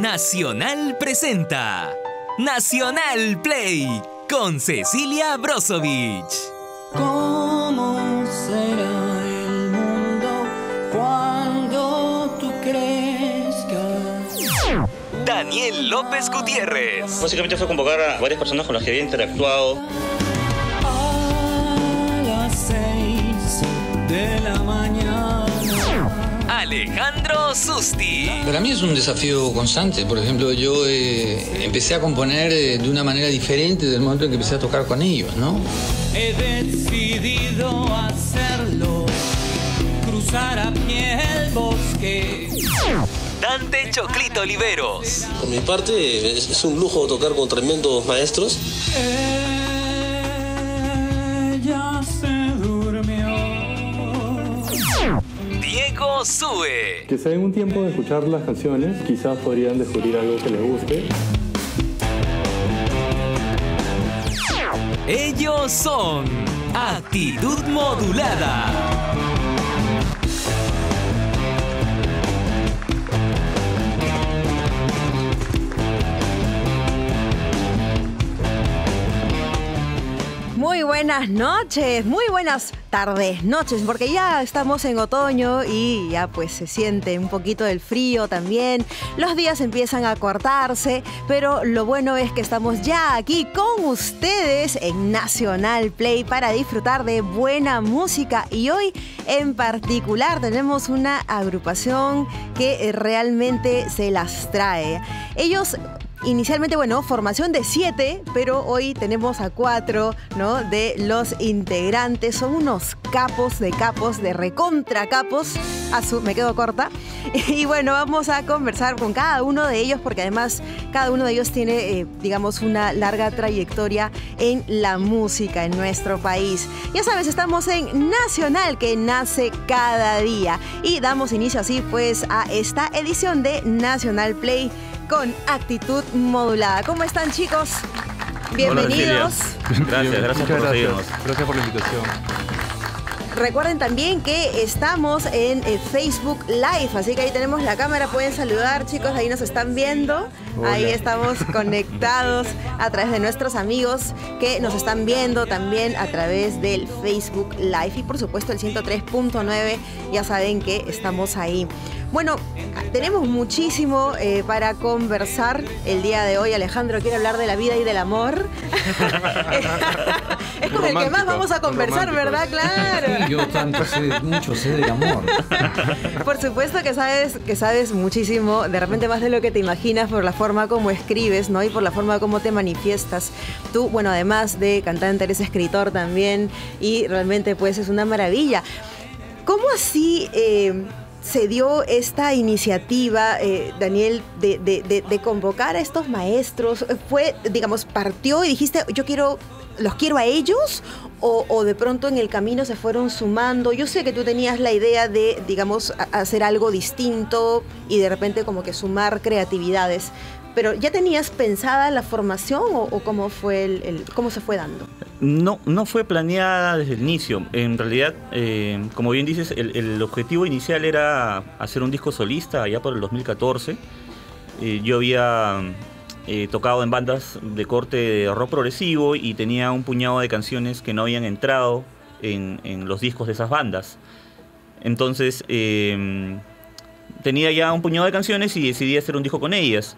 Nacional presenta Nacional Play con Cecilia Brosovich. ¿Cómo será el mundo cuando tú crezcas? Daniel López Gutiérrez. Básicamente fue convocar a varias personas con las que había interactuado. Alejandro Susti. Para mí es un desafío constante. Por ejemplo, yo eh, empecé a componer eh, de una manera diferente del momento en que empecé a tocar con ellos, ¿no? He decidido hacerlo. Cruzar a pie el bosque. Dante Choclito Oliveros. Por mi parte, es, un lujo tocar con tremendos maestros. Ella Sue. Que se den un tiempo de escuchar las canciones, quizás podrían descubrir algo que les guste. Ellos son Actitud Modulada. Muy buenas noches, muy buenas tardes, noches, porque ya estamos en otoño y ya pues se siente un poquito del frío también. Los días empiezan a cortarse, pero lo bueno es que estamos ya aquí con ustedes en Nacional Play para disfrutar de buena música y hoy en particular tenemos una agrupación que realmente se las trae. Ellos Inicialmente, bueno, formación de siete, pero hoy tenemos a cuatro, ¿no? De los integrantes. Son unos capos de capos, de recontra capos. Me quedo corta. Y bueno, vamos a conversar con cada uno de ellos, porque además cada uno de ellos tiene, eh, digamos, una larga trayectoria en la música en nuestro país. Ya sabes, estamos en Nacional, que nace cada día. Y damos inicio así, pues, a esta edición de Nacional Play con actitud modulada. ¿Cómo están chicos? Bienvenidos. Gracias, gracias por. Gracias por la invitación. Recuerden también que estamos en eh, Facebook Live, así que ahí tenemos la cámara, pueden saludar chicos, ahí nos están viendo, ahí estamos conectados a través de nuestros amigos que nos están viendo también a través del Facebook Live y por supuesto el 103.9, ya saben que estamos ahí. Bueno, tenemos muchísimo eh, para conversar el día de hoy. Alejandro quiere hablar de la vida y del amor. es con el que más vamos a conversar. ¿verdad? Claro. Yo tanto sé, mucho sé del amor. Por supuesto que sabes, que sabes muchísimo, de repente más de lo que te imaginas por la forma como escribes, ¿no? Y por la forma como te manifiestas. Tú, bueno, además de cantante, eres escritor también y realmente pues es una maravilla. ¿Cómo así eh, se dio esta iniciativa, eh, Daniel, de, convocar a estos maestros? ¿Fue, digamos, partió y dijiste, yo quiero, los quiero a ellos? O, o de pronto en el camino se fueron sumando? Yo sé que tú tenías la idea de, digamos, hacer algo distinto y de repente como que sumar creatividades. Pero ¿ya tenías pensada la formación o, cómo, fue el- cómo se fue dando? No, no fue planeada desde el inicio. En realidad, eh, como bien dices, el, el objetivo inicial era hacer un disco solista allá por el 2014. Eh, yo había eh, tocado en bandas de corte de rock progresivo y tenía un puñado de canciones que no habían entrado en, en los discos de esas bandas. Entonces, eh, tenía ya un puñado de canciones y decidí hacer un disco con ellas.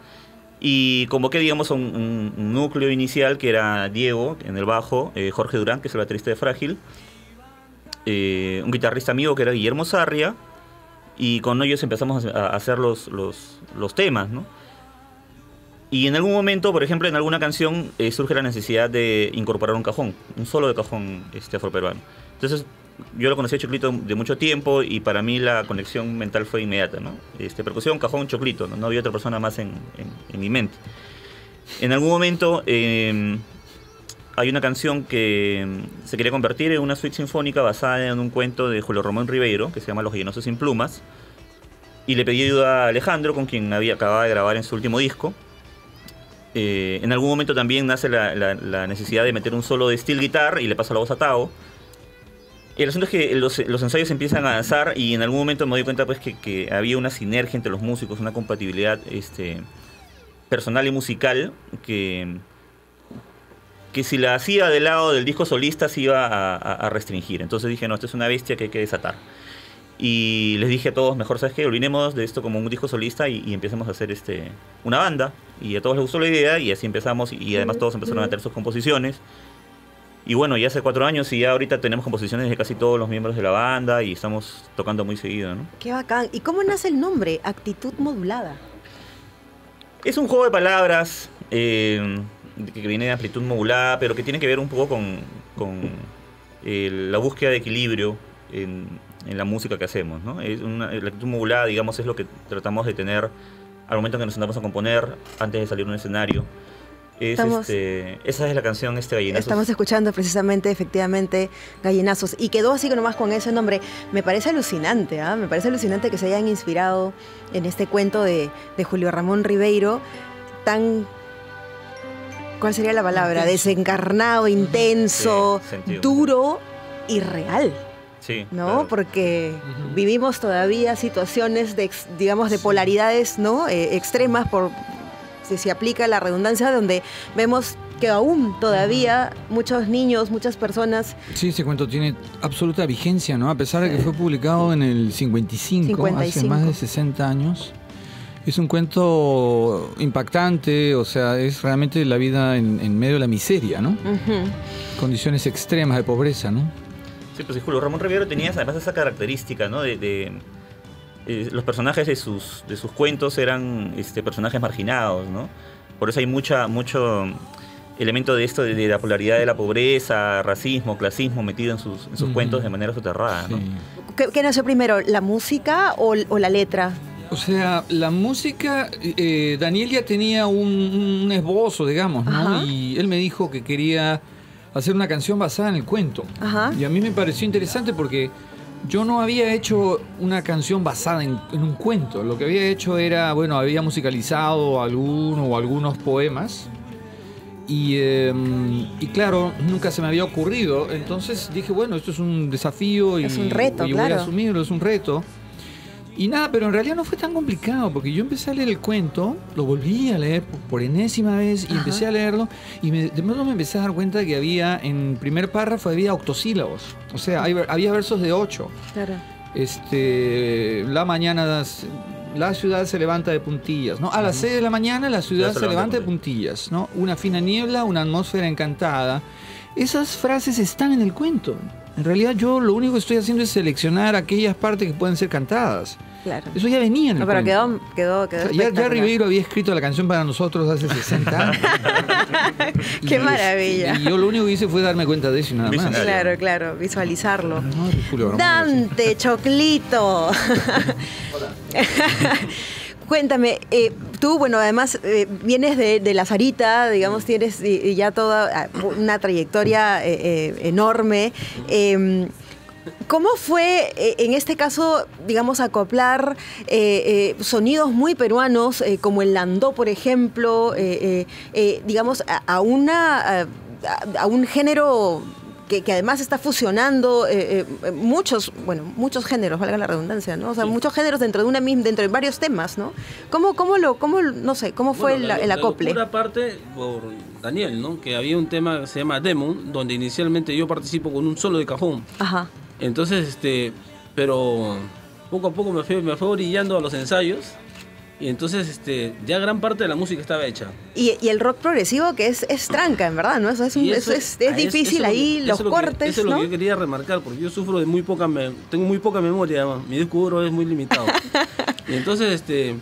Y convoqué, digamos, un, núcleo inicial que era Diego en el bajo, eh, Jorge Durán, que es el baterista de Frágil, eh, un guitarrista amigo que era Guillermo Sarria, y con ellos empezamos a hacer los, los, los temas, ¿no? Y en algún momento, por ejemplo, en alguna canción eh, surge la necesidad de incorporar un cajón, un solo de cajón este, afroperuano. Entonces, yo lo conocí a Choclito de mucho tiempo y para mí la conexión mental fue inmediata, ¿no? Este, percusión, cajón, Choclito, ¿no? No había otra persona más en, en- en mi mente. En algún momento eh, hay una canción que mm, se quería convertir en una suite sinfónica basada en un cuento de Julio Román Ribeiro, que se llama Los Gallinosos sin Plumas. Y le pedí ayuda a Alejandro, con quien había acababa de grabar en su último disco. Eh, en algún momento también nace la, la- la necesidad de meter un solo de steel guitar y le paso la voz a Tao. El asunto es que los, los ensayos empiezan a avanzar y en algún momento me doy cuenta pues que, que había una sinergia entre los músicos, una compatibilidad este, personal y musical que, que si la hacía del lado del disco solista se iba a, a- restringir. Entonces dije, no, esto es una bestia que hay que desatar. Y les dije a todos, mejor sabes que olvidemos de esto como un disco solista y, y empecemos a hacer este una banda. Y a todos les gustó la idea y así empezamos y además todos empezaron a tener sus composiciones. Y bueno, ya hace cuatro años y ya ahorita tenemos composiciones de casi todos los miembros de la banda y estamos tocando muy seguido, ¿no? Qué bacán. ¿Y cómo nace el nombre? Actitud modulada. Es un juego de palabras eh, que viene de amplitud modulada, pero que tiene que ver un poco con, con, eh, la búsqueda de equilibrio en, en la música que hacemos. ¿no? Es una, la actitud modulada, digamos, es lo que tratamos de tener al momento en que nos sentamos a componer, antes de salir a un escenario. Es, Estamos- este, esa es la canción este Gallinazos. Estamos escuchando precisamente, efectivamente, Gallinazos. Y quedó así nomás con ese nombre. Me parece alucinante, ¿ah? Me parece alucinante que se hayan inspirado en este cuento de, de Julio Ramón Ribeiro, tan. ¿Cuál sería la palabra? Desencarnado, intenso, Sí, duro y real. Sí, ¿no? claro. Porque vivimos todavía situaciones de, digamos, de polaridades, ¿no? Eh, extremas, por si se aplica la redundancia, donde vemos que aún todavía muchos niños, muchas personas, Sí, ese cuento tiene absoluta vigencia, ¿no? A pesar de que fue publicado en el 55, hace 55. más de 60 años. Es un cuento impactante, o sea, es realmente la vida en, en medio de la miseria, ¿no? Condiciones extremas de pobreza, ¿no? Sí, pues sí, Julio Ramón Rivero tenía además esa característica, ¿no? De, de, eh, los personajes de sus, de sus cuentos eran este, personajes marginados, ¿no? Por eso hay mucha, mucho elemento de esto, de, de la polaridad de la pobreza, racismo, clasismo metido en sus, en sus cuentos de manera soterrada, ¿no? ¿qué, qué nació primero, la música o, o la letra? O sea, la música, eh, Daniel ya tenía un, un esbozo, digamos, ¿no? Ajá. Y él me dijo que quería hacer una canción basada en el cuento. Ajá. Y a mí me pareció interesante porque yo no había hecho una canción basada en, en un cuento. Lo que había hecho era, bueno, había musicalizado alguno o algunos poemas. Y, eh, y claro, nunca se me había ocurrido. Entonces dije, bueno, esto es un desafío y, Es un reto, y voy a asumirlo, es un reto. Y nada, pero en realidad no fue tan complicado, porque yo empecé a leer el cuento, lo volví a leer por, por enésima vez y Ajá. empecé a leerlo, y me- de pronto me empecé a dar cuenta que había, en primer párrafo había octosílabos, o sea, hay había versos de ocho. Claro. Este, la mañana, la ciudad se levanta de puntillas, ¿no? A las seis de la mañana la ciudad se levanta de puntillas, ¿no? Una fina niebla, una atmósfera encantada. Esas frases están en el cuento. En realidad yo lo único que estoy haciendo es seleccionar aquellas partes que pueden ser cantadas. Claro. Eso ya venía en el No, pero cuento. quedó, quedó, quedó O sea, ya, ya. Ribeiro había escrito la canción para nosotros hace 60 años. Qué Y, maravilla. Y yo lo único que hice fue darme cuenta de eso y nada más. Claro, claro, visualizarlo. No, Julio Dante, Choclito. Cuéntame, eh, tú, bueno, además eh, vienes de, de La Sarita, digamos, tienes eh, eh, ya toda ah, una trayectoria eh, eh, enorme. Eh, ¿Cómo fue en este caso, digamos, acoplar eh, eh, sonidos muy peruanos, eh, como el landó, por ejemplo, digamos, a, a una, a, a un género que, que además está fusionando eh, eh, muchos, bueno, muchos géneros, valga la redundancia, ¿no? O sea, muchos géneros dentro de una misma, dentro de varios temas, ¿no? ¿Cómo, cómo lo, cómo, no sé, cómo fue Bueno, el, la- el acople? locura parte por Daniel, ¿no? Que había un tema que se llama Demon, donde inicialmente yo participo con un solo de cajón. Ajá. Entonces, este, pero poco a poco me fue, me fue orillando a los ensayos. Y entonces, este, ya gran parte de la música estaba hecha. Y, y el rock progresivo que es, es tranca, en verdad, ¿no? Eso es, un- eso es, es difícil eso ahí, los eso es lo que- cortes, Eso es lo ¿no? que yo quería remarcar, porque yo sufro de muy poca, me- tengo muy poca memoria, además. mi disco duro es muy limitado. y entonces, este,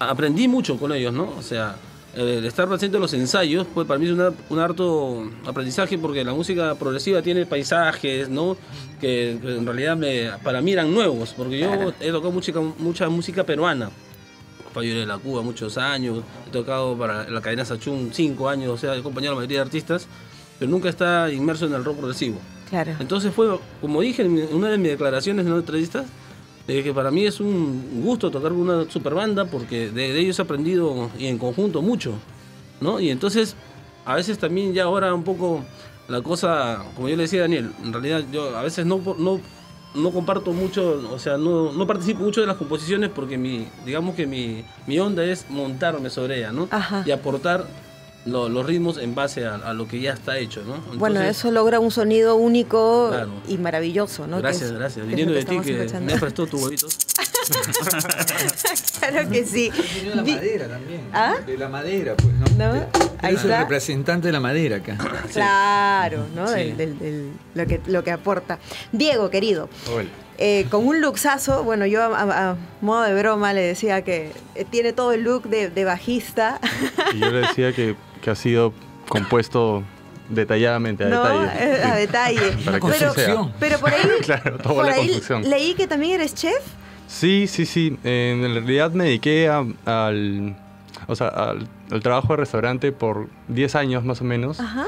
aprendí mucho con ellos, ¿no? O sea, el estar presente en los ensayos, pues para mí es una- un harto aprendizaje, porque la música progresiva tiene paisajes, ¿no? Que, en realidad me, para mí eran nuevos, porque yo he tocado música, mucha música peruana. Fabio de la Cuba muchos años, he tocado para la cadena Sachún cinco años, o sea, he acompañado a la mayoría de artistas, pero nunca está inmerso en el rock progresivo. Claro. Entonces fue, como dije en una de mis declaraciones en una entrevista, de que para mí es un gusto tocar con una super banda porque de, de ellos he aprendido y en conjunto mucho, ¿no? Y entonces a veces también ya ahora un poco la cosa, como yo le decía a Daniel, en realidad yo a veces no no, no comparto mucho, o sea, no, no participo mucho de las composiciones porque mi, digamos que mi, mi onda es montarme sobre ella, ¿no? Ajá. Y aportar lo- los ritmos en base a, a lo que ya está hecho, ¿no? bueno, eso logra un sonido único Claro. y maravilloso, ¿no? Gracias, es- gracias. Viniendo de ti que escuchando. me prestado tus huevitos. claro que sí. De la madera también. ¿Ah? De la madera, pues, ¿no? ¿No? Ahí eres el representante de la madera acá. Claro, ¿no? Sí. Del- del- del- lo, que, lo que aporta. Diego, querido, Hola. eh, con un luxazo, bueno, yo a, a- a modo de broma le decía que eh, tiene todo el look de, de bajista. Y yo le decía que, que ha sido compuesto detalladamente, a ¿no? detalle. Eh, A detalle. Para que pero, sea. pero por ahí, Claro, por la ahí leí que también eres chef. Sí, sí, sí. En realidad me dediqué a- al, o sea, al, al trabajo de restaurante por 10 años más o menos. Ajá.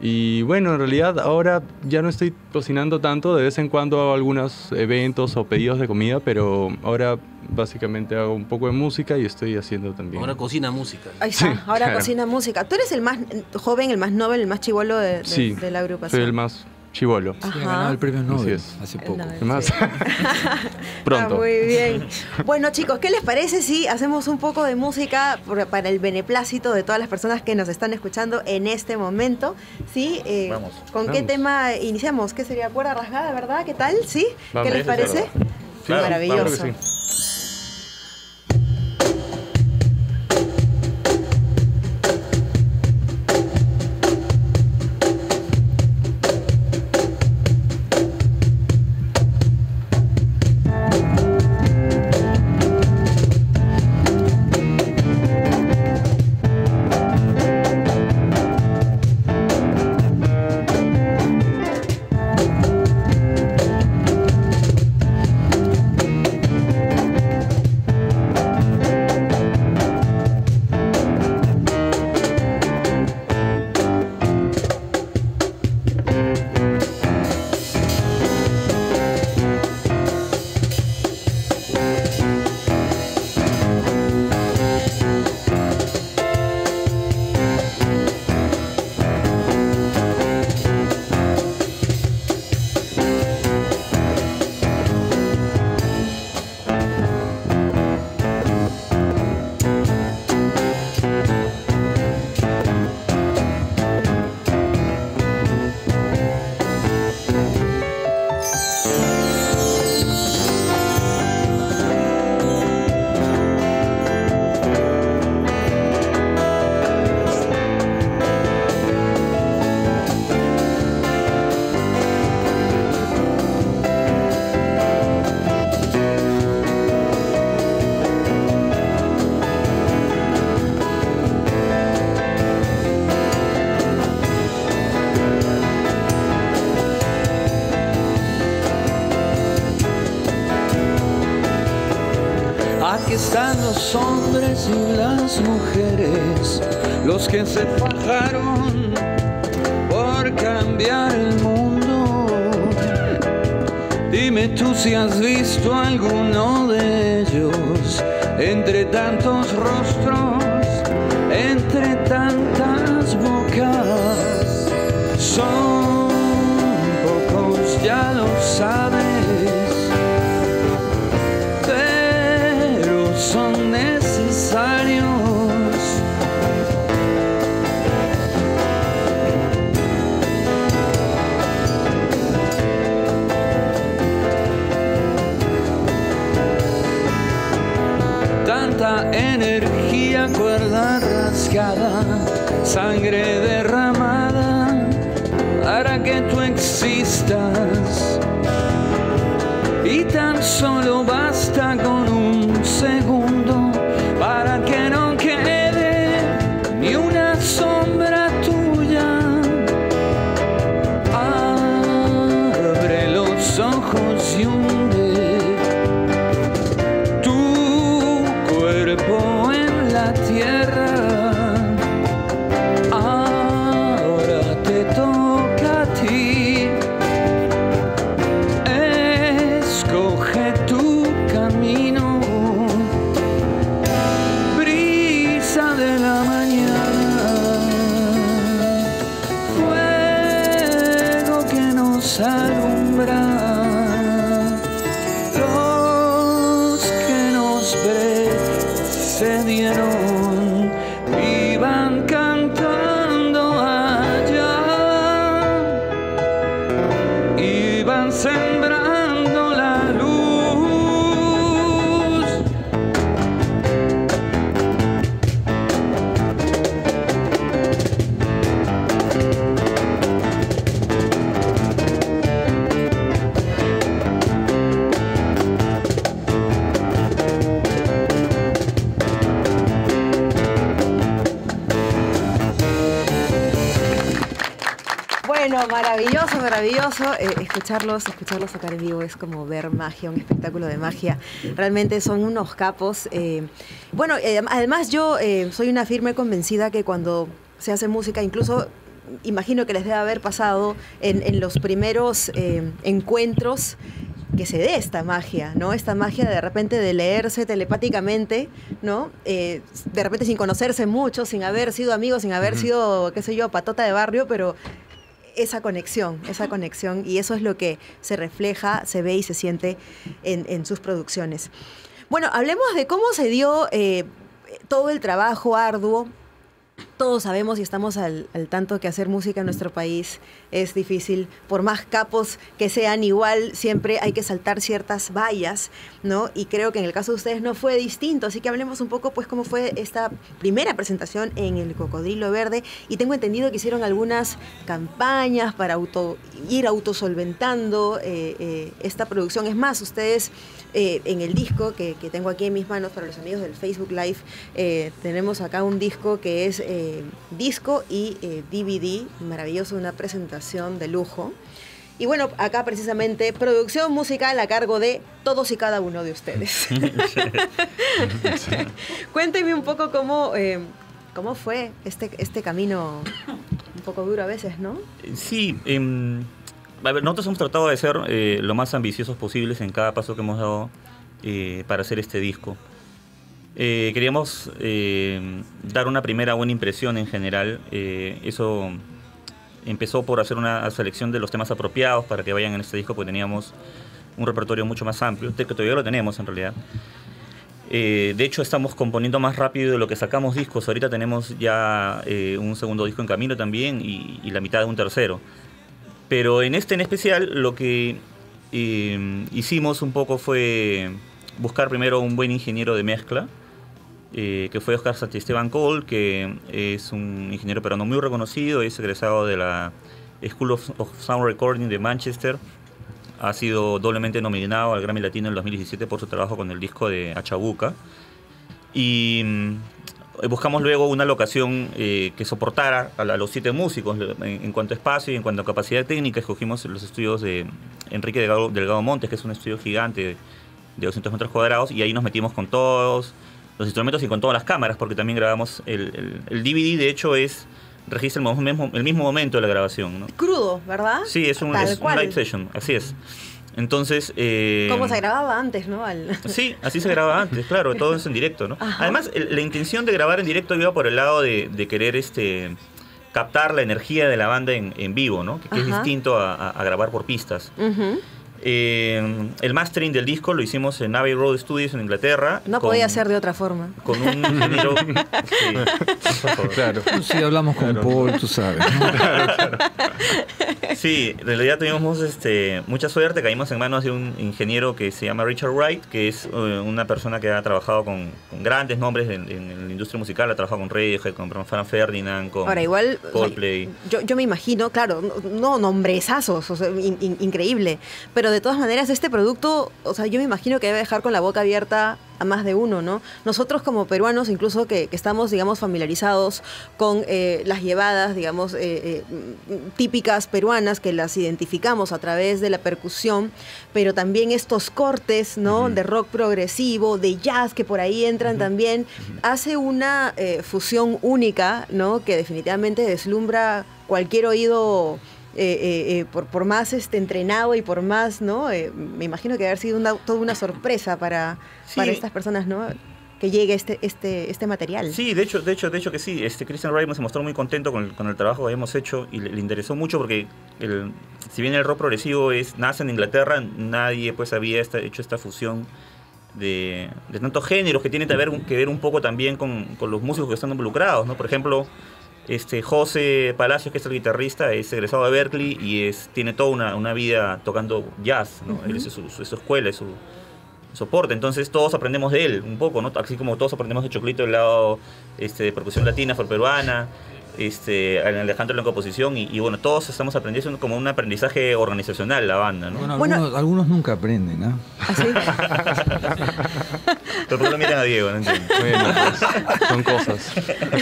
Y bueno, en realidad ahora ya no estoy cocinando tanto, de vez en cuando hago algunos eventos o pedidos de comida, pero ahora básicamente hago un poco de música y estoy haciendo también. Ahora cocina música. Ahí está, Sí, ahora claro. cocina música. Tú eres el más joven, el más novel, el más chivolo de, de- sí, de la agrupación. soy el más chivolo. Ah. Sí, Ajá. ganado el premio Nobel es. hace poco. Nobel. ¿Qué más? Sí. Pronto. Ah, muy bien. Bueno, chicos, ¿qué les parece si hacemos un poco de música para el beneplácito de todas las personas que nos están escuchando en este momento? ¿Sí? Eh, Vamos. ¿Con qué tema iniciamos? ¿Qué sería cuerda rasgada, verdad? ¿Qué tal? ¿Sí? Vamos. ¿Qué les parece? verdad. Claro, Maravilloso. Aquí están los hombres y las mujeres, los que se fajaron por cambiar el mundo. Dime tú si has visto alguno de ellos entre tantos rostros, entre sangre derramada para que tú existas. Y tan solo basta con un segundo nos alumbra. Los que nos precedieron. Maravilloso, maravilloso. Eh, escucharlos, escucharlos tocar en vivo es como ver magia, un espectáculo de magia. Realmente son unos capos. eh. bueno, eh, además yo soy una firme convencida que cuando se hace música, incluso imagino que les debe haber pasado en, en los primeros encuentros que se dé esta magia, ¿no? Esta magia de repente de leerse telepáticamente, ¿no? Eh, de repente sin conocerse mucho, sin haber sido amigos, sin haber sido, qué sé yo, patota de barrio, pero esa conexión, esa conexión, y eso es lo que se refleja, se ve y se siente en, en sus producciones. Bueno, hablemos de cómo se dio eh, todo el trabajo arduo. Todos sabemos y estamos al, tanto que hacer música en nuestro país es difícil. Por más capos que sean, igual siempre hay que saltar ciertas vallas, ¿no? Y creo que en el caso de ustedes no fue distinto. Así que hablemos un poco, pues, cómo fue esta primera presentación en el Cocodrilo Verde. Y tengo entendido que hicieron algunas campañas para auto, ir autosolventando eh, eh, esta producción. Es más, ustedes eh, en el disco que, tengo aquí en mis manos para los amigos del Facebook Live, tenemos acá un disco que es eh, disco y eh, DVD, maravilloso, una presentación de lujo. Y bueno, acá precisamente producción musical a cargo de todos y cada uno de ustedes. Cuéntenme un poco cómo, eh, cómo fue este, este camino un poco duro a veces, ¿no? Sí, em, a ver, nosotros hemos tratado de ser eh, lo más ambiciosos posibles en cada paso que hemos dado eh, para hacer este disco. Eh, queríamos eh, dar una primera buena impresión en general. eh, eso empezó por hacer una selección de los temas apropiados para que vayan en este disco, porque teníamos un repertorio mucho más amplio, que todavía lo tenemos en realidad. De hecho, estamos componiendo más rápido de lo que sacamos discos. Ahorita tenemos ya un segundo disco en camino también y, la mitad de un tercero. Pero en este en especial lo que hicimos un poco fue buscar primero un buen ingeniero de mezcla, eh, que fue Oscar Esteban Cole, que es un ingeniero peruano muy reconocido, es egresado de la School of, of Sound Recording de Manchester. Ha sido doblemente nominado al Grammy Latino en el 2017 por su trabajo con el disco de Achabuca. Y mm, buscamos luego una locación eh, que soportara a, a los siete músicos en, en cuanto a espacio y en cuanto a capacidad técnica. Escogimos los estudios de Enrique Delgado, Delgado Montes, que es un estudio gigante de, de 200 metros cuadrados, y ahí nos metimos con todos los instrumentos y con todas las cámaras, porque también grabamos el, el- el DVD, de hecho, es registra el mo- mismo, el mismo momento de la grabación. ¿no? Crudo, ¿verdad? Sí, es un, es live session, así es. Entonces... eh, Como se grababa antes, ¿no? Al- Sí, así se grababa antes, claro, todo es en directo, ¿no? Ajá. Además, el- la intención de grabar en directo iba por el lado de, de querer este captar la energía de la banda en, en vivo, ¿no? Que, que es distinto a, a- a grabar por pistas. Eh, el mastering del disco lo hicimos en Abbey Road Studios en Inglaterra. No con- podía ser de otra forma. Con un ingeniero... sí. Claro. Si hablamos con Paul, tú sabes. Sí, en realidad tuvimos este, mucha suerte, caímos en manos de un ingeniero que se llama Richard Wright, que es eh, una persona que ha trabajado con, con grandes nombres en, en la industria musical, ha trabajado con Radiohead, con Frank Ferdinand, con Ahora, igual, o sea, Coldplay. yo, yo me imagino, claro, no, no nombresazos, o sea, in- in- increíble, pero de todas maneras este producto, o sea, yo me imagino que debe dejar con la boca abierta a más de uno, ¿no? Nosotros como peruanos, incluso que, que estamos, digamos, familiarizados con eh, las llevadas, digamos, eh, eh, típicas peruanas, que las identificamos a través de la percusión, pero también estos cortes, ¿no? De rock progresivo, de jazz, que por ahí entran también, hace una fusión única, ¿no? Que definitivamente deslumbra cualquier oído. Eh, eh, eh, por, por más este, entrenado y por más, ¿no? Eh, me imagino que haber sido una, toda una sorpresa para, Sí. para estas personas, ¿no? Que llegue este, este, este material. Sí, de hecho, de hecho, de hecho que sí. Este Christian Wright se mostró muy contento con el, con el trabajo que habíamos hecho y le, le interesó mucho porque el, si bien el rock progresivo es nace en Inglaterra, nadie pues había esta- hecho esta fusión de, de tantos géneros que tiene que ver, que ver un poco también con, con los músicos que están involucrados, ¿no? Por ejemplo, este José Palacios, que es el guitarrista, es egresado de Berkeley y es, tiene toda una, una vida tocando jazz, ¿no? Él es su, su- su escuela, es su soporte. Entonces todos aprendemos de él un poco, ¿no? Así como todos aprendemos de Choclito del lado este, de percusión latina, peruana, este, Alejandro en la composición y, y bueno, todos estamos aprendiendo es como un aprendizaje organizacional la banda, ¿no? Bueno, Bueno. algunos, algunos nunca aprenden, ¿ah? ¿Así? Pero ¿por no miran a Diego? No entiendo. Bueno, pues, son cosas.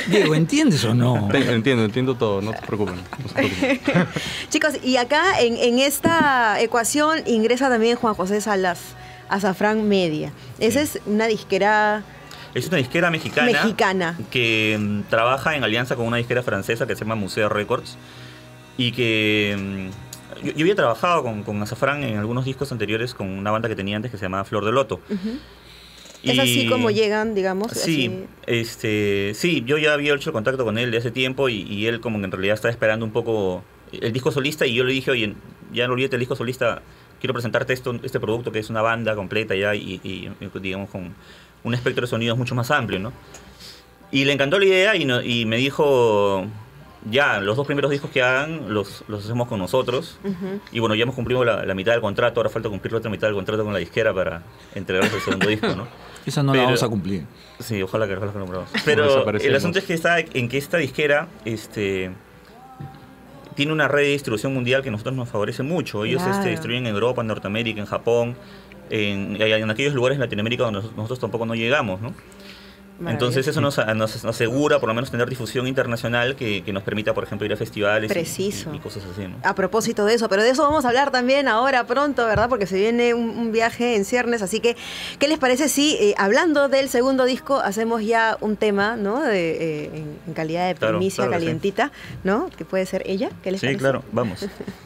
Diego, ¿entiendes o no? Entiendo, entiendo todo, no te preocupen. no preocupen. Chicos, y acá en, en esta ecuación ingresa también Juan José Salas, Azafrán Media. Esa es una disquera Es una disquera mexicana, Mexicana. que mm, trabaja en alianza con una disquera francesa que se llama Museo Records y que mm, yo, yo había trabajado con, con Azafrán en algunos discos anteriores con una banda que tenía antes que se llamaba Flor de Loto. Es así Y- como llegan, digamos. Sí, así. este, sí, yo ya había hecho contacto con él de hace tiempo y, y él como que en realidad estaba esperando un poco el disco solista y yo le dije, oye, ya no olvídate el disco solista, quiero presentarte esto, este producto que es una banda completa ya y, y, digamos con un espectro de sonidos mucho más amplio, ¿no? Y le encantó la idea y, no- y me dijo, ya, los dos primeros discos que hagan los, los hacemos con nosotros. Y bueno, ya hemos cumplido la, la mitad del contrato, ahora falta cumplir la otra mitad del contrato con la disquera para entregarles el segundo disco, ¿no? Esa no Pero- la vamos a cumplir. Sí, ojalá que, ojalá que lo logremos. Pero el asunto es que está en que esta disquera este, tiene una red de distribución mundial que a nosotros nos favorece mucho. Ellos Claro. este, distribuyen en Europa, en Norteamérica, en Japón, en, en aquellos lugares en Latinoamérica donde nos- nosotros tampoco no llegamos, ¿no? Entonces eso nos, asegura por lo menos tener difusión internacional que, que nos permita, por ejemplo, ir a festivales y- Preciso. Y, y cosas así, ¿no? A propósito de eso, pero de eso vamos a hablar también ahora pronto, ¿verdad? Porque se viene un, un viaje en ciernes, así que, ¿qué les parece si, eh, hablando del segundo disco, hacemos ya un tema, ¿no? De, eh, en, calidad de primicia claro que sí. calientita, ¿no? Que puede ser ella, ¿qué les Sí, parece? claro, vamos.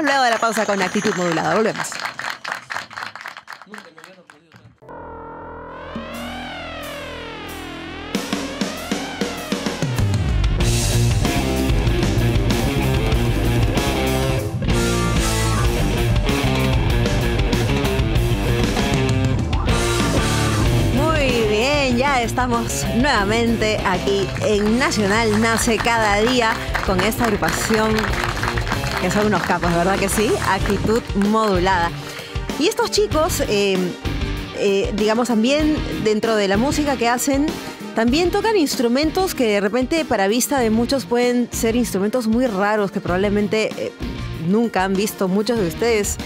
Regresamos luego de la pausa con actitud modulada. Volvemos. Muy bien, ya estamos nuevamente aquí en Nacional Nace cada día con esta agrupación que son unos capos, ¿verdad que sí? Actitud modulada. Y estos chicos, eh, eh, digamos también dentro de la música que hacen, también tocan instrumentos que de repente para vista de muchos pueden ser instrumentos muy raros que probablemente eh, nunca han visto muchos de ustedes.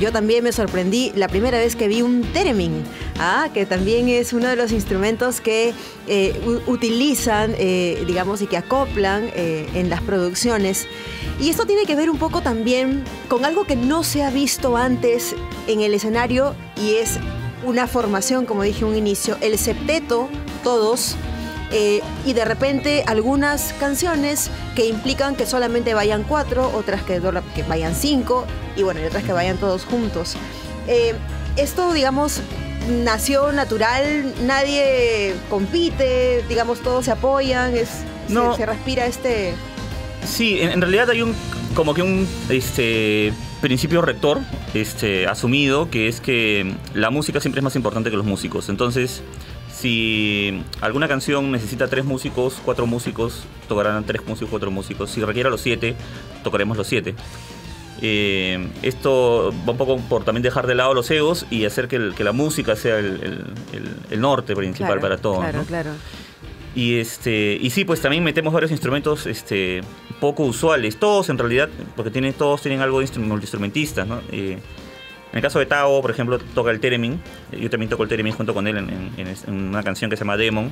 Yo también me sorprendí la primera vez que vi un theremin, ¿ah? que también es uno de los instrumentos que utilizan, digamos, y que acoplan en las producciones. Y esto tiene que ver un poco también con algo que no se ha visto antes en el escenario y es una formación, como dije un inicio, el septeto, todos, eh, y de repente algunas canciones que implican que solamente vayan cuatro, otras que, que vayan cinco, y bueno, y otras que vayan todos juntos. Eh, esto, digamos, nació natural, nadie compite, digamos, todos se apoyan, es, se- No. se, respira este... Sí, en, en realidad hay un como que un este principio rector este asumido que es que la música siempre es más importante que los músicos. Entonces, si alguna canción necesita tres músicos, cuatro músicos, tocarán tres músicos, cuatro músicos. Si requiere a los siete, tocaremos los siete. Eh, esto va un poco por también dejar de lado los egos y hacer que, el- que la música sea el, el- el- norte principal Claro, para todos. Claro, ¿no? claro. Y este y sí, pues también metemos varios instrumentos este poco usuales, todos en realidad, porque tienen todos tienen algo de instru- multiinstrumentistas, ¿no? Eh, en el caso de Tao, por ejemplo, toca el theremin. eh, Yo también toco el theremin junto con él en, una canción que se llama Demon.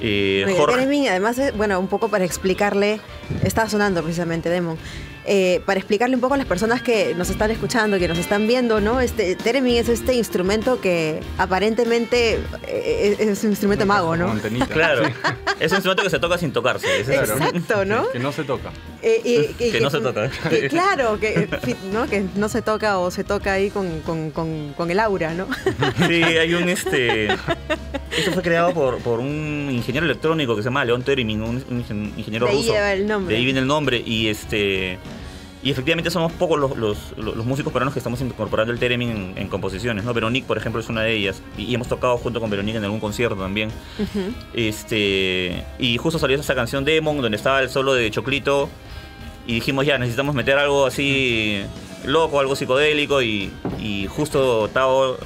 Eh, Jorge- Theremin, además, es- bueno, un poco para explicarle, está sonando precisamente Demon, eh, para explicarle un poco a las personas que nos están escuchando, que nos están viendo, ¿no? Este Theremin es este instrumento que aparentemente eh, es, un instrumento mago, ¿no? Claro, es un instrumento que se toca sin tocarse. es- Exacto, ¿no? Que no se toca. Eh, y- y- Que no se toca. que- claro, que, ¿no? que no se toca o se toca ahí con, con- con- con el aura, ¿no? Sí, hay un este. Esto fue creado por, por un ingeniero electrónico que se llama León Theremin, un, un ingen- ingeniero De ahí ruso. lleva el nombre. De ahí viene el nombre. Y este. Y efectivamente somos pocos los, los, músicos peruanos que estamos incorporando el theremin en, en composiciones, ¿no? Veronique, por ejemplo, es una de ellas. Y, y hemos tocado junto con Veronique en algún concierto también. Este. Y justo salió esa canción Demon, donde estaba el solo de Choclito. Y dijimos, ya, necesitamos meter algo así loco, algo psicodélico. Y, y justo Tao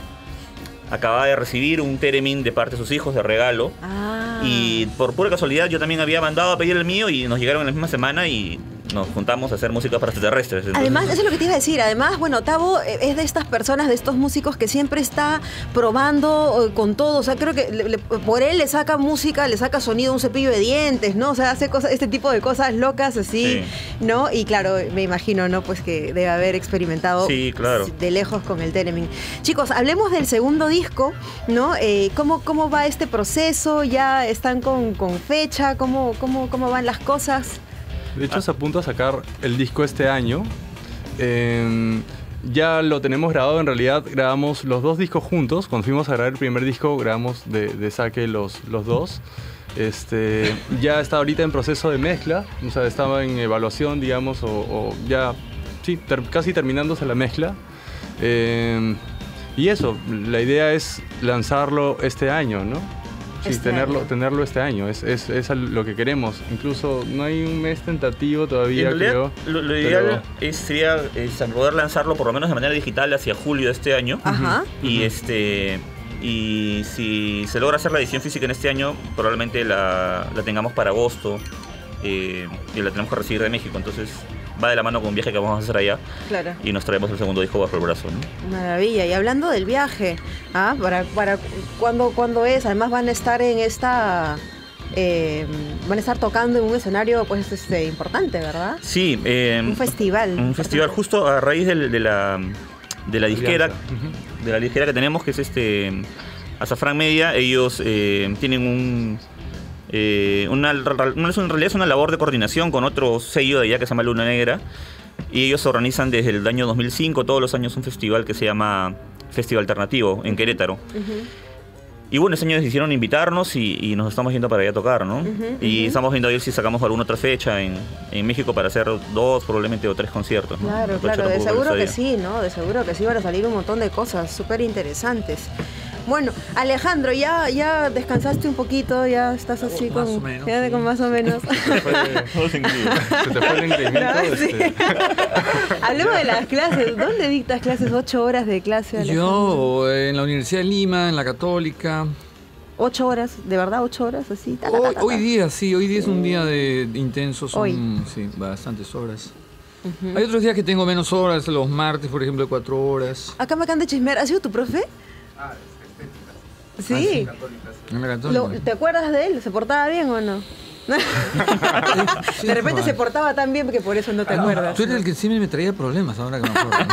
acababa de recibir un Teremin de parte de sus hijos de regalo. Ah. Y por pura casualidad yo también había mandado a pedir el mío y nos llegaron en la misma semana y nos juntamos a hacer música para extraterrestres. Entonces, Además, eso es lo que te iba a decir. Además, bueno, Tavo eh, es de estas personas, de estos músicos que siempre está probando eh, con todo. O sea, creo que le- le- por él le saca música, le saca sonido un cepillo de dientes, ¿no? O sea, hace cosas, este tipo de cosas locas así, Sí. ¿no? Y claro, me imagino, ¿no? Pues que debe haber experimentado Sí, claro. de lejos con el Teremin. Chicos, hablemos del segundo disco, ¿no? Eh, ¿cómo, ¿Cómo va este proceso? ¿Ya están con, con fecha? ¿Cómo, cómo, ¿Cómo van las cosas? De hecho, se apunta a sacar el disco este año. Eh, ya lo tenemos grabado, en realidad grabamos los dos discos juntos. Cuando fuimos a grabar el primer disco, grabamos de, saque los, los dos. Este, ya está ahorita en proceso de mezcla, o sea, estaba en evaluación, digamos, o, ya, sí, casi terminándose la mezcla. Eh, y eso, la idea es lanzarlo este año, ¿no? Sí, Este tenerlo, año. tenerlo este año, es, es, es lo que queremos. Incluso no hay un mes tentativo todavía, en realidad, creo. lo, lo pero- ideal es, sería es, poder lanzarlo por lo menos de manera digital hacia julio de este año. Ajá. Y este y si se logra hacer la edición física en este año, probablemente la, la tengamos para agosto. eh, y la tenemos que recibir de México. Entonces va de la mano con un viaje que vamos a hacer allá. Claro. Y nos traemos el segundo disco bajo el brazo. ¿no? Maravilla. Y hablando del viaje, ¿ah? ¿Para, para cuándo, cuándo es? Además van a estar en esta... eh, van a estar tocando en un escenario pues este, importante, ¿verdad? Sí, eh, Un festival. un festival justo a raíz del- de, la, de la disquera, de la disquera que tenemos, que es este Azafrán Media. Ellos eh, tienen un eh, una, en realidad es una labor de coordinación con otro sello de allá que se llama Luna Negra Y ellos organizan desde el año 2005, todos los años, un festival que se llama Festival Alternativo en Querétaro. Y bueno, ese año decidieron invitarnos y, y nos estamos yendo para allá a tocar, ¿no? y estamos viendo a ver si sacamos alguna otra fecha en, en México para hacer dos, probablemente, o tres conciertos. ¿no? Claro, claro, de seguro que sí, ¿no? De seguro que sí van a salir un montón de cosas súper interesantes. Bueno, Alejandro, ya, ya descansaste un poquito, ya estás así Más con, o menos, ya sí. con más o menos. Todos incluidos. Se te fue el engreimiento. No, sí. este, Hablemos de las clases. ¿Dónde dictas clases? ¿Ocho horas de clase? Alejandro? Yo en la Universidad de Lima, en la Católica. ¿Ocho horas? ¿De verdad ocho horas? Así. ta, ta, Hoy, ta, ta, hoy ta. día, sí, hoy día es un día de intenso, son Hoy. sí, bastantes horas. Hay otros días que tengo menos horas, los martes, por ejemplo, de cuatro horas. Acá me acaban de chismear. ¿Ha sido tu profe? Sí. La Lo-. ¿Te acuerdas de él? ¿Se portaba bien o no? De repente se portaba tan bien que por eso no te acuerdas. Tú eres el que siempre me traía problemas, ahora que me acuerdo.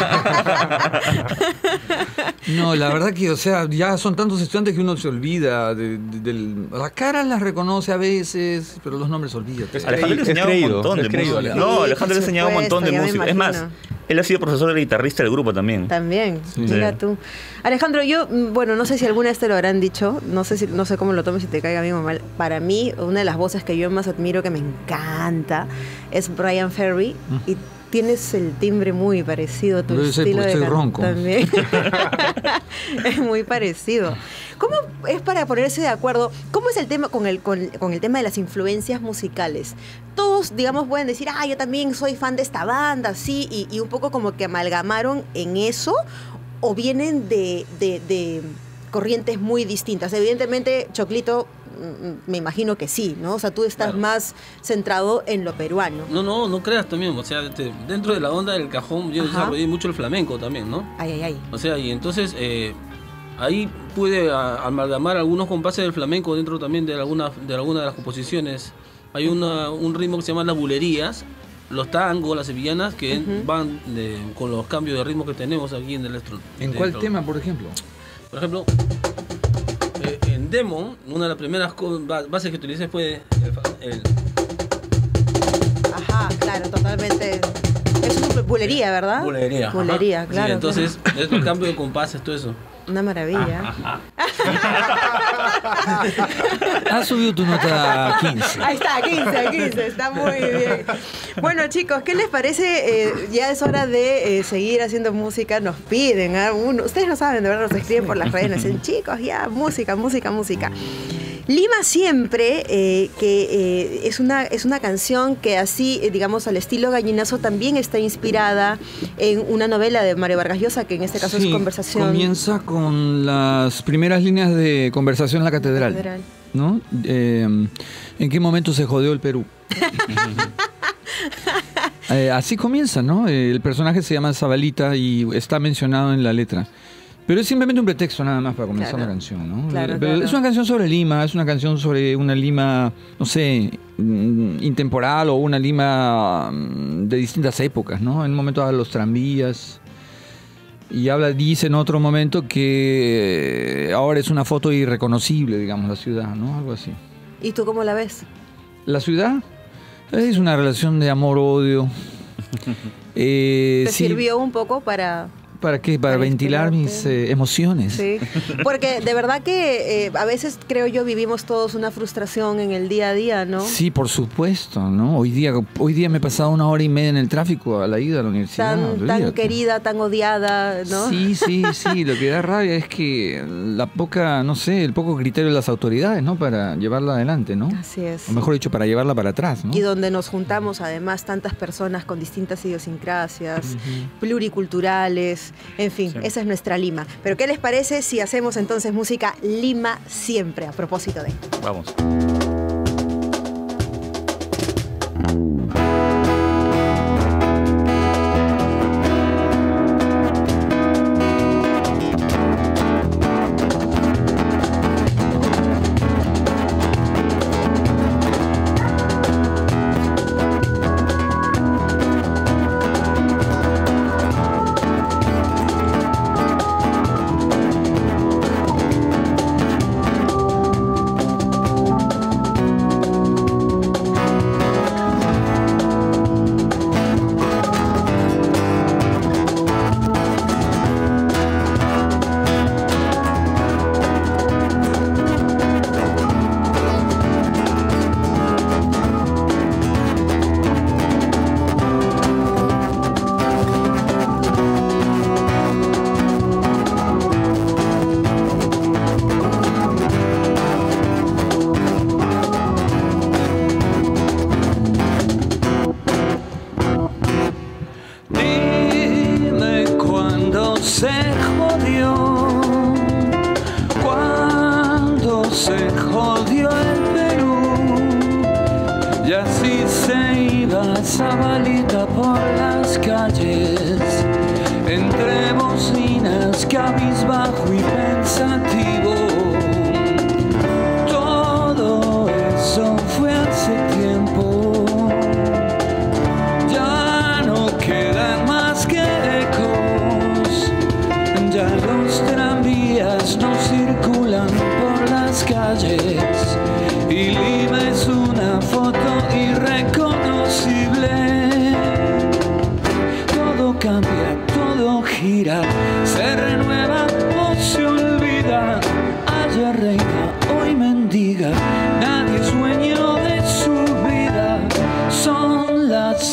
No, la verdad que, o sea, ya son tantos estudiantes que uno se olvida. De, de- del- las caras las reconoce a veces, pero los nombres olvídate. Alejandro le Es enseñaba creído, un montón es de creído, música. Alejandro. No, Alejandro le por enseñaba un montón de supuesto, ya me música. Es más, imagino. Él ha sido profesor de guitarrista del grupo también. También, Sí. mira tú. Alejandro, yo, mm, bueno, no sé si alguna vez te lo habrán dicho, no sé si, no sé cómo lo tomes, si te caiga bien o mal. Para mí, una de las voces que yo más admiro, que me encanta, es Brian Ferry. Y tienes el timbre muy parecido, tu Debe ser estilo de ronco. También. es muy parecido. ¿Cómo es para ponerse de acuerdo? ¿Cómo es el tema con el, con, con el tema de las influencias musicales? Todos, digamos, pueden decir, ah, yo también soy fan de esta banda, sí, y, y un poco como que amalgamaron en eso, o vienen de, de- de corrientes muy distintas. Evidentemente, Choclito, mm, me imagino que sí, ¿no? O sea, tú estás Claro. más centrado en lo peruano. No, no, no creas también. O sea, este, dentro de la onda del cajón yo Ajá. desarrollé mucho el flamenco también, ¿no? Ay, ay, ay. O sea, y entonces eh, ahí pude amalgamar algunos compases del flamenco dentro también de alguna de, alguna de las composiciones. Hay una, un ritmo que se llama las bulerías, los tangos, las sevillanas, que van de- con los cambios de ritmo que tenemos aquí en el electro. ¿En cuál electro- tema, por ejemplo? Por ejemplo, eh, en Demon, una de las primeras bases que utilicé fue el, el- Ajá, claro, totalmente. Es una bulería, ¿verdad? bulería. ajá. Bulería, Sí, claro. entonces, estos cambios de compases, todo eso. Una maravilla. Has subido tu nota a 15. Ahí está, 15, 15, está muy bien. Bueno, chicos, ¿qué les parece? Eh, ya es hora de eh, seguir haciendo música. Nos piden, ¿ah? Uno- ustedes no saben, de verdad, nos escriben por las redes, nos dicen, chicos, ya, música, música, música. Lima siempre, eh, que eh, es, una, es una canción que así, eh, digamos, al estilo gallinazo, también está inspirada en una novela de Mario Vargas Llosa, que en este caso Sí, es Conversación. Comienza con las primeras líneas de conversación en la catedral. Catedral. ¿No? Eh, ¿En qué momento se jodió el Perú? Eh, así comienza, ¿no? El personaje se llama Zabalita y está mencionado en la letra. Pero es simplemente un pretexto nada más para comenzar Claro. la canción, ¿no? Claro, Eh, claro. Es una canción sobre Lima, es una canción sobre una Lima, no sé, mm, intemporal o una Lima mm, de distintas épocas, ¿no? En un momento de los tranvías. Y habla, dice en otro momento que eh, ahora es una foto irreconocible, digamos, la ciudad, ¿no? Algo así. ¿Y tú cómo la ves? La ciudad es una relación de amor-odio. Eh, ¿Te sí, sirvió un poco para ¿Para qué? Para, para ventilar mis eh, emociones. Sí, porque de verdad que eh, a veces creo yo vivimos todos una frustración en el día a día, ¿no? Sí, por supuesto, ¿no? Hoy día, hoy día me he pasado una hora y media en el tráfico a la ida a la universidad. Tan, tan querida, tan odiada, ¿no? Sí, sí, sí. Lo que da rabia es que la poca, no sé, el poco criterio de las autoridades, ¿no? Para llevarla adelante, ¿no? Así es. O mejor dicho, para llevarla para atrás, ¿no? Y donde nos juntamos además tantas personas con distintas idiosincrasias, pluriculturales, en fin, esa es nuestra Lima. Pero ¿qué les parece si hacemos entonces música Lima siempre a propósito de... Vamos.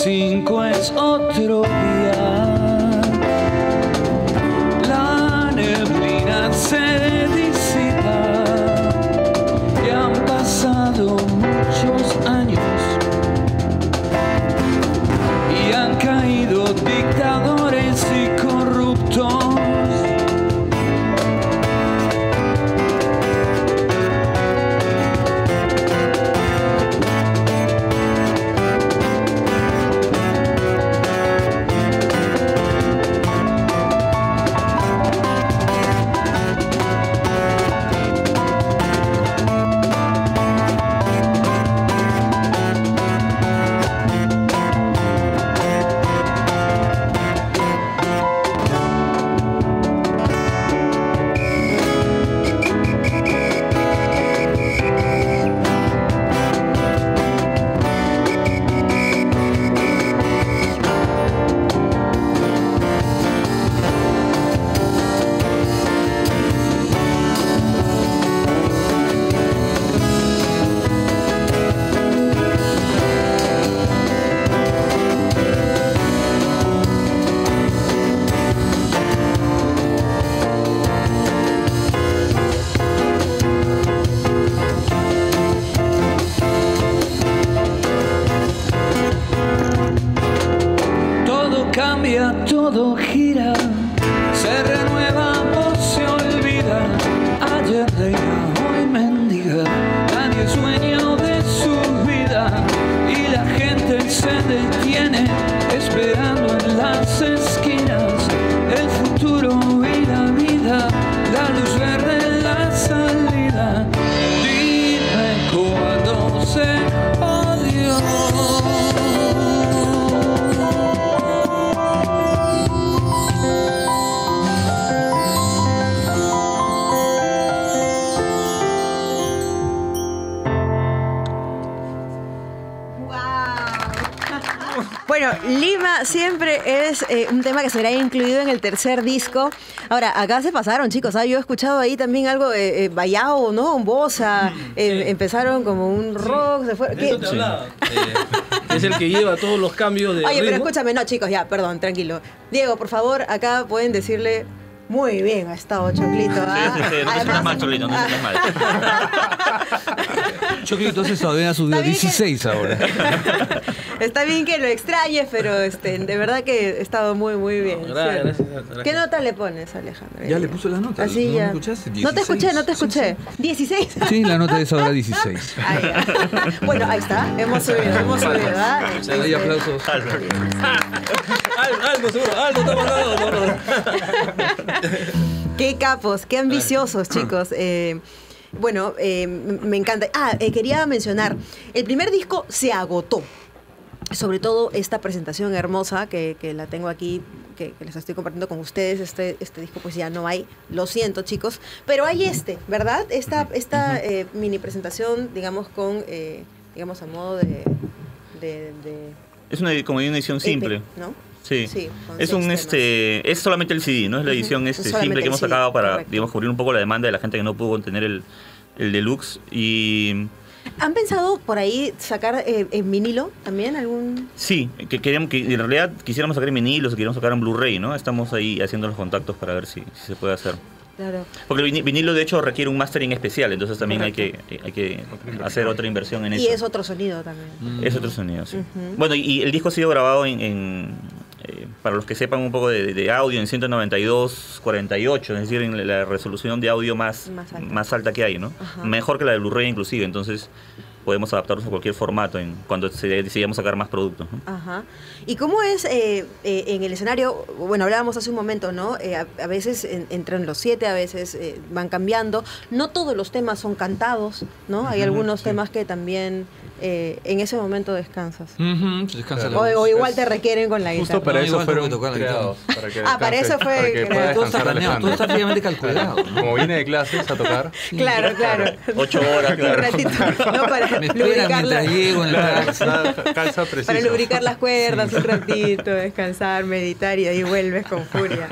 Cinco, es otro día. Tema que será incluido en el tercer disco. Ahora, acá se pasaron, chicos. ¿ah? Yo he escuchado ahí también algo de eh, Bayao, ¿no? Un bossa. eh, Empezaron como un rock. Se fue- De ¿qué? eso te hablaba. Eh, es el que lleva todos los cambios de Oye, pero escúchame, no, chicos, ya, perdón, tranquilo. Diego, por favor, acá pueden decirle. Muy bien, ha estado Choclito. ¿ah? Sí, sí, sí, no te Además- mal, Cholito, no te mal. Choclito se ha subido a Está bien que- 16 ahora. Está bien que lo extrañes, pero este, de verdad que he estado muy, muy bien. No, gracias, gracias, gracias. ¿Qué nota le pones, Alejandro? Ya le puso la nota. Así ¿No ya. escuchaste? No te 16. escuché, no te Sí, escuché. 16. Sí, la nota es ahora 16. Ah, ya. Bueno, ahí está, hemos subido, hemos subido, ¿verdad? Doy aplausos. Aldo, seguro. Aldo, está mandando. Qué capos, qué ambiciosos, chicos. Eh, bueno, eh, me encanta. Ah, eh, quería mencionar, el primer disco se agotó. Sobre todo esta presentación hermosa que, que la tengo aquí, que, que les estoy compartiendo con ustedes. Este, este disco pues ya no hay, lo siento chicos. Pero hay este, ¿verdad? Esta, esta eh, mini presentación, digamos, con, eh, digamos, a modo de... de- de Es una, como una edición EP, simple. ¿no? Sí. Es un temas. este es solamente el CD, no es la edición este Solamente simple que hemos CD, sacado para correcto. digamos cubrir un poco la demanda de la gente que no pudo tener el, el deluxe y ¿Han pensado por ahí sacar eh, en vinilo también algún...? sí, que queríamos que en realidad quisiéramos sacar en vinilo, o queríamos sacar en Blu-ray, ¿no? Estamos ahí haciendo los contactos para ver si, si se puede hacer. Claro. Porque el vini- vinilo de hecho requiere un mastering especial, entonces también hay que hay que hacer otra inversión en Y eso. es otro sonido también. Es otro sonido, sí. Bueno, y, y el disco ha sido grabado en, en, eh, para los que sepan un poco de, de audio, en 192-48, es decir, en la resolución de audio más, Más alta. más alta que hay, ¿no? Ajá. Mejor que la de Blu-ray inclusive, entonces podemos adaptarnos a cualquier formato en, cuando se- decidamos sacar más productos. ¿no? Ajá. ¿Y cómo es eh, eh, en el escenario? Bueno, hablábamos hace un momento, ¿no? Eh, a, a veces en- entran los siete, a veces eh, van cambiando. No todos los temas son cantados, ¿no? Hay algunos temas que también eh, en ese momento descansas. O, igual te requieren con la Justo guitarra. para No, eso fueron creados. Para que Ah, para eso fue Para que pueda Todo está descansar planeado, todo está Alejandro. fríamente calculado. ¿no? Como viene de clases a tocar, Claro, claro. Ocho horas, Un claro. ratito, no para. Me esperan mientras llego en la taxi. Calza. Para lubricar las cuerdas un ratito, descansar, meditar y ahí vuelves con furia.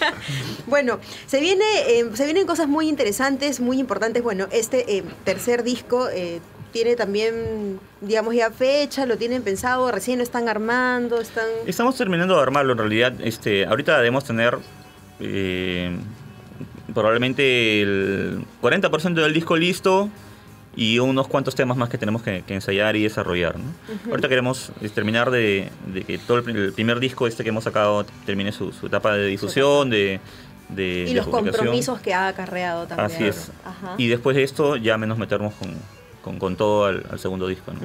bueno, se viene, eh, se vienen cosas muy interesantes, muy importantes. Bueno, este eh, tercer disco eh, tiene también, digamos, ya fecha, lo tienen pensado, recién lo están armando, están. Estamos terminando de armarlo en realidad. Este, ahorita debemos tener eh, probablemente el 40% del disco listo y unos cuantos temas más que tenemos que, que ensayar y desarrollar. ¿no? Ahorita queremos eh, terminar de, de que todo el, pri- el primer disco este que hemos sacado termine su, su etapa de difusión, de, de, Y de los compromisos que ha acarreado también. Así es. Ajá. Y después de esto ya menos meternos con, con, con todo al, al segundo disco. ¿no?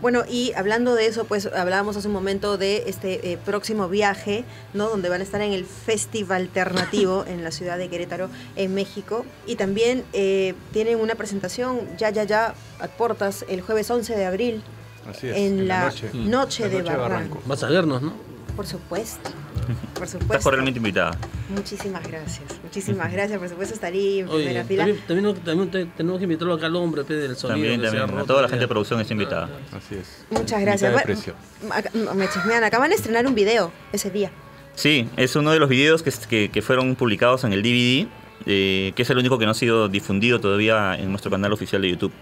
Bueno, y hablando de eso, pues hablábamos hace un momento de este eh, próximo viaje, ¿no? Donde van a estar en el Festival Alternativo en la ciudad de Querétaro, en México. Y también eh, tienen una presentación, ya, ya, ya, a portas, el jueves 11 de abril, Así es, en, la noche. noche, La de noche de Barranco. Barranco. Vas a vernos, ¿no? Por supuesto. Por Estás supuesto. cordialmente invitada. Muchísimas gracias. Muchísimas gracias. Por supuesto, estaría en Oye, primera fila. también, también, también te- tenemos que invitarlo acá al hombre del sonido. También, también. A roto, toda la gente de producción está invitada. Así es. Muchas gracias. Bueno, me chismean. Acaban de estrenar un video ese día. Sí, es uno de los videos que, que, que fueron publicados en el DVD, eh, que es el único que no ha sido difundido todavía en nuestro canal oficial de YouTube.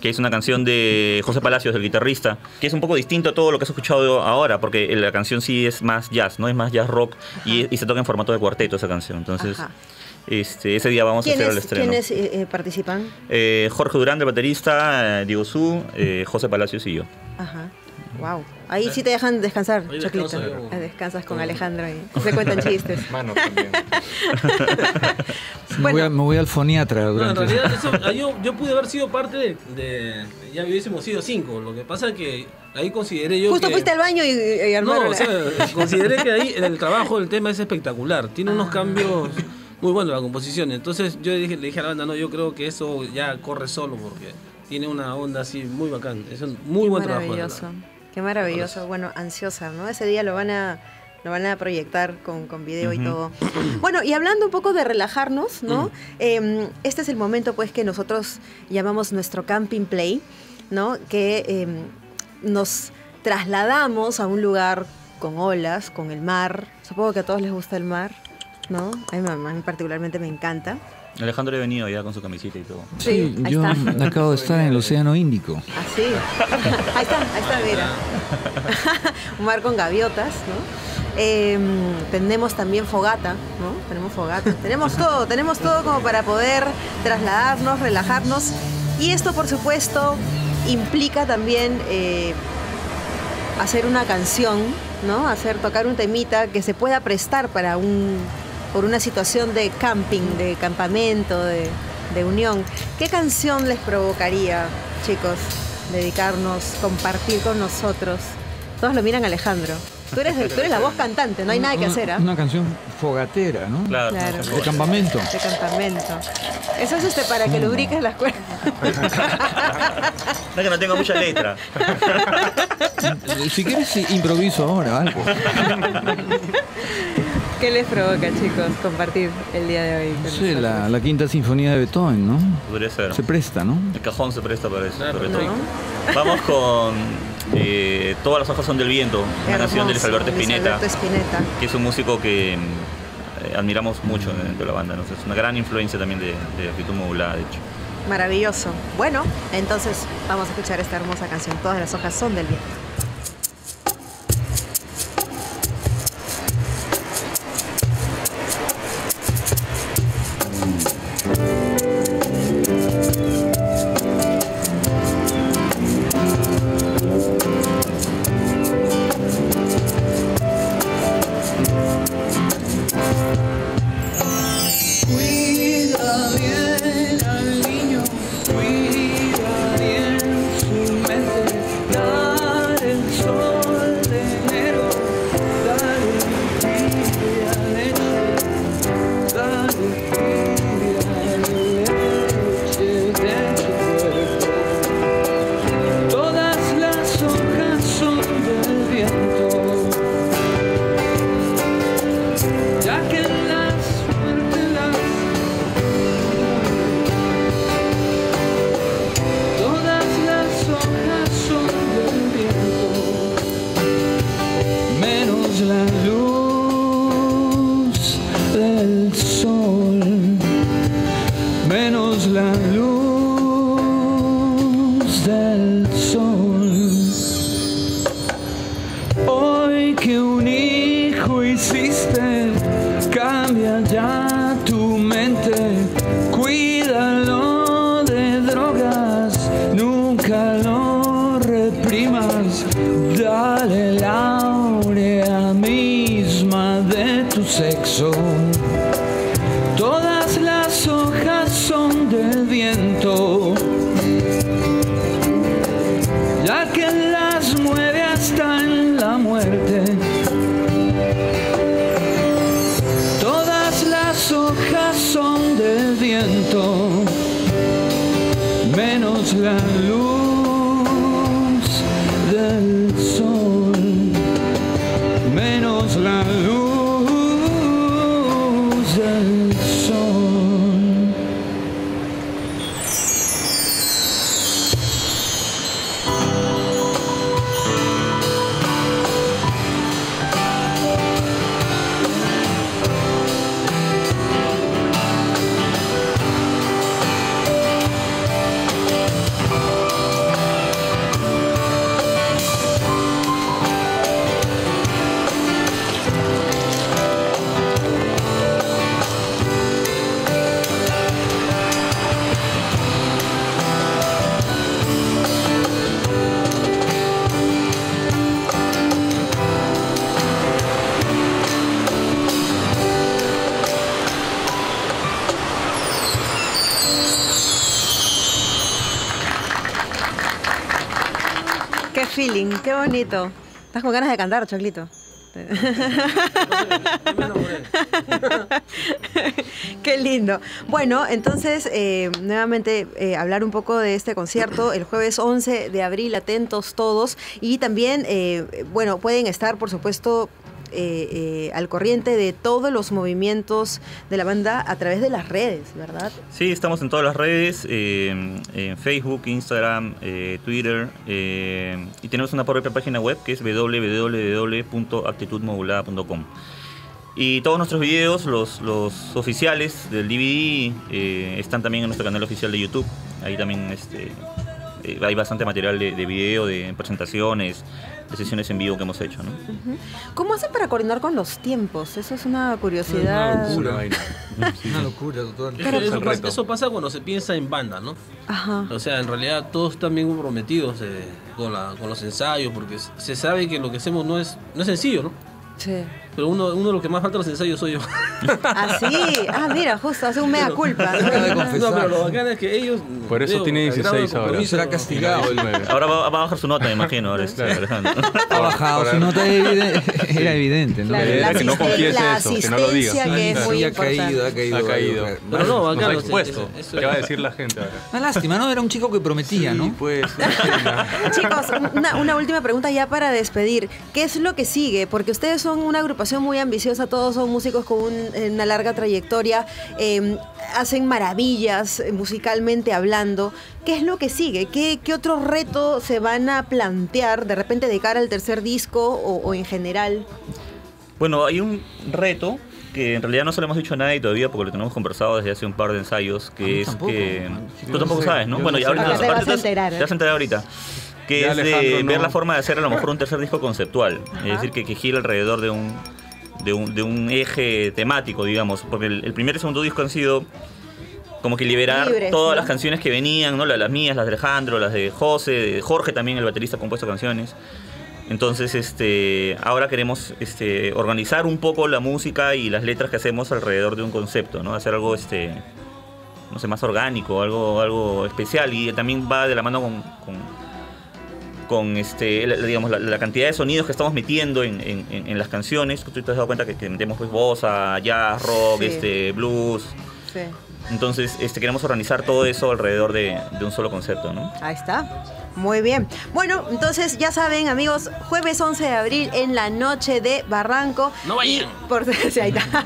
Que es una canción de José Palacios, el guitarrista, que es un poco distinto a todo lo que has escuchado ahora, porque la canción sí es más jazz, ¿no? Es más jazz rock y, y se toca en formato de cuarteto esa canción. Entonces, Ajá. este, ese día vamos a hacer el ¿Quiénes, estreno. ¿quiénes eh, eh, participan? Eh, Jorge Durán, el baterista, eh, Diego Su, eh, José Palacios y yo. Ajá. Wow. Ahí sí te dejan descansar, Ahí Choclito. descanso. Ah, Descansas con Alejandro y se cuentan chistes. Manos también. Me, voy a- me voy al foniatra No, en realidad eso, ah, yo, yo pude haber sido parte de, de- Ya hubiésemos sido cinco. Lo que pasa es que ahí consideré yo Justo que... fuiste al baño y, y armaron No, o sea, consideré que ahí el trabajo del tema es espectacular. Tiene unos cambios muy buenos la composición. Entonces yo dije, le dije a la banda, no, yo creo que eso ya corre solo porque tiene una onda así muy bacán. Es un muy Qué buen trabajo. Qué maravilloso. Bueno, ansiosa, ¿no? Ese día lo van a lo van a proyectar con, con video y todo. Bueno, y hablando un poco de relajarnos, ¿no? Eh, este es el momento, pues, que nosotros llamamos nuestro camping play, ¿no? Que eh, nos trasladamos a un lugar con olas, con el mar. Supongo que a todos les gusta el mar, ¿no? A mí particularmente me encanta. Alejandro ha venido ya con su camisita y todo. Sí, ahí yo está. acabo de estar en el Océano Índico. Así. ahí está, ahí está, mira. Un mar con gaviotas, ¿no? Eh, tenemos también fogata, ¿no? Tenemos fogata. tenemos todo, tenemos todo como para poder trasladarnos, relajarnos. Y esto, por supuesto, implica también eh, hacer una canción, ¿no? Hacer tocar un temita que se pueda prestar para un por una situación de camping, de campamento, de, de unión. ¿Qué canción les provocaría, chicos, dedicarnos, compartir con nosotros? Todos lo miran a Alejandro. Tú eres, tú eres la voz cantante, no hay nada que hacer, ¿ah? Una canción fogatera, ¿no? Claro. Claro. De campamento. De campamento. Eso es este para que lubriques las cuerdas. No es que no tengo mucha letra. Si quieres, improviso ahora algo. ¿Qué les provoca, chicos, compartir el día de hoy? con sé, la, la quinta sinfonía de Beethoven, ¿no? Podría ser. Se presta, ¿no? El cajón se presta para eso. Claro. Vamos con eh, Todas las hojas son del viento, una canción de Luis Alberto Luis Spinetta, Alberto Spinetta. que es un músico que eh, admiramos mucho dentro de la banda. ¿no? Es una gran influencia también de, de actitud modulada, de hecho. Maravilloso. Bueno, entonces vamos a escuchar esta hermosa canción. Todas las hojas son del viento. Hoy que un hijo hiciste, cambia ya tu mente, cuídalo de drogas, nunca lo reprimas, dale la aurea misma de tu sexo. Qué bonito. Estás con ganas de cantar, Choclito. Qué lindo. Bueno, entonces, eh, nuevamente eh, hablar un poco de este concierto el jueves 11 de abril, atentos todos. Y también, eh, bueno, pueden estar, por supuesto, eh, eh, al corriente de todos los movimientos de la banda a través de las redes, ¿verdad? Sí, estamos en todas las redes, eh, en Facebook, Instagram, eh, Twitter, y tenemos una propia página web que es www.actitudmodulada.com. Y todos nuestros videos, los, los oficiales del DVD, eh, están también en nuestro canal oficial de YouTube. Ahí también este, eh, hay bastante material de, de video, de presentaciones, de sesiones en vivo que hemos hecho. ¿no? ¿Cómo hacen para coordinar con los tiempos? Eso es una curiosidad. Una vaina. Una locura, doctor. Eso, eso el pasa, eso pasa cuando se piensa en banda, ¿no? Ajá. O sea, en realidad todos están bien comprometidos eh, con, la- con los ensayos, porque se sabe que lo que hacemos no es, no es sencillo, ¿no? Sí. Pero uno, uno de los que más falta los ensayos soy yo. Ah, sí. Ah, mira, justo, hace un mea culpa. ¿no? Pero lo bacán es que ellos... Por eso digo, tiene al grado de 16 ahora. Será castigado. el- 19. Ahora va, va a bajar su nota, me imagino. ahora, este, Alejandro. Ha bajado, su nota era evide- era evidente, ¿no? Claro, Era la que no confiese eso, que no lo diga. asistencia que es Sí, muy ha caído, ha caído. Ha caído. Pero no, bacán. expuesto. eso- eso- ¿Qué va a decir la gente ahora? Una lástima, ¿no? Era un chico que prometía, ¿no? pues. Chicos, una, una última pregunta ya para despedir. ¿Qué es lo que sigue? Porque ustedes son una agrupación muy ambiciosa, todos son músicos con un- una larga trayectoria, eh, hacen maravillas eh, musicalmente hablando. ¿Qué es lo que sigue? ¿Qué, qué otro reto se van a plantear de repente de cara al tercer disco o, o en general? Bueno, hay un reto que en realidad no se lo hemos dicho a nadie todavía porque lo tenemos conversado desde hace un par de ensayos, que A mí es tampoco, que... man. Tú tampoco sé, sabes, ¿no? Bueno, no ahorita Ahora te vas a enterar, ¿eh? te vas a enterar ahorita. Que Ya es de ver no. la forma de hacer a lo mejor un tercer disco conceptual. Es decir, que, que gira alrededor de un, de, un, de un eje temático, digamos. Porque el, el primer y segundo disco han sido como que liberar Libres, todas ¿no? las canciones que venían, ¿no? Las, las mías, las de Alejandro, las de José, de Jorge también, el baterista ha compuesto canciones. Entonces, este, ahora queremos este, organizar un poco la música y las letras que hacemos alrededor de un concepto, ¿no? Hacer algo, este, no sé, más orgánico, algo, algo especial y también va de la mano con, con, con, este, la, digamos, la, la cantidad de sonidos que estamos metiendo en, en- en- las canciones. Tú te has dado cuenta que, que metemos pues bossa, jazz, rock, Sí. este, blues. Sí. Entonces, este, queremos organizar todo eso alrededor de, de un solo concepto, ¿no? Ahí está. Muy bien. Bueno, entonces ya saben, amigos, jueves 11 de abril en la noche de Barranco. No vayan. Y por, sí, ahí está.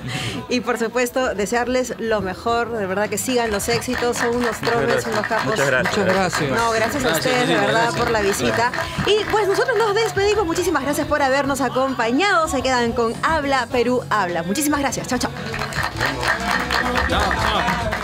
y por supuesto, desearles lo mejor. De verdad que sigan los éxitos. Son unos tromes, unos capos. Muchas gracias. Muchas gracias. No, gracias a Gracias, ustedes de verdad gracias. por la visita. Y pues nosotros nos despedimos. Muchísimas gracias por habernos acompañado. Se quedan con Habla Perú Habla. Muchísimas gracias. Chao, chao. Chao, chao.